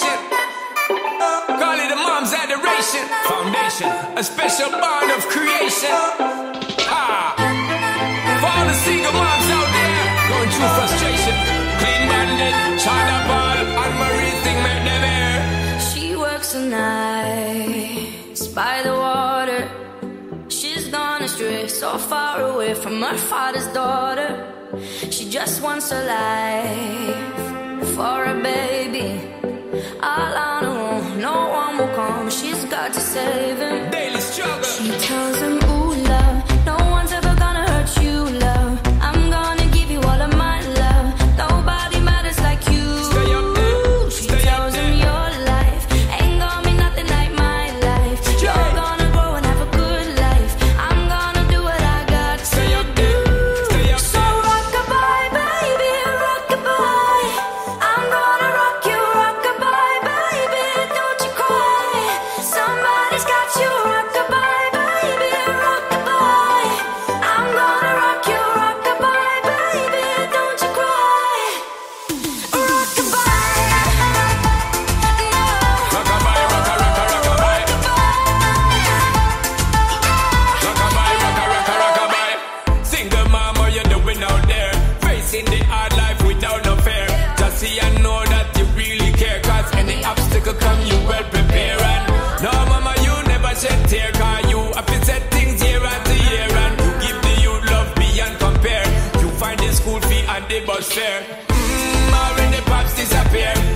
generation. Call it a mom's adoration. Foundation, a special bond of creation. Ah. For all the single moms out there going through frustration. Clean Bandit, Sean Paul, and Marie thing make them air. She works the nights by the water. She's gone astray, so far away from her father's daughter. She just wants a life for a baby. To save him. Facing the hard life without no fear. Just see and know that you really care. Cause any obstacle come, you well prepare. And no, mama, you never shed tear. Cause you have to set things year after year. And you give the youth love beyond compare. You find the school fee and the bus fare. Mmm, already pops disappear.